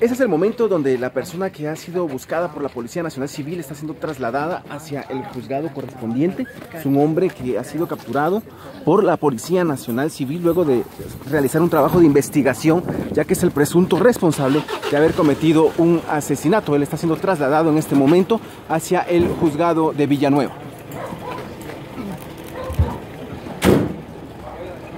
Ese es el momento donde la persona que ha sido buscada por la Policía Nacional Civil está siendo trasladada hacia el juzgado correspondiente. Es un hombre que ha sido capturado por la Policía Nacional Civil luego de realizar un trabajo de investigación, ya que es el presunto responsable de haber cometido un asesinato. Él está siendo trasladado en este momento hacia el juzgado de Villanueva.